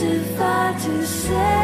testify to say